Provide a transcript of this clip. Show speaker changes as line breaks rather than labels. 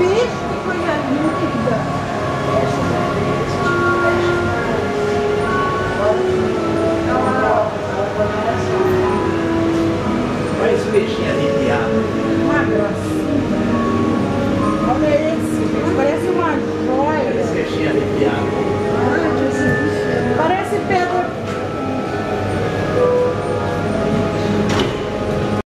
bicho, que coisa linda. Fecha. Olha aqui. Olha lá. Olha o.
Olha esse beijinho ali.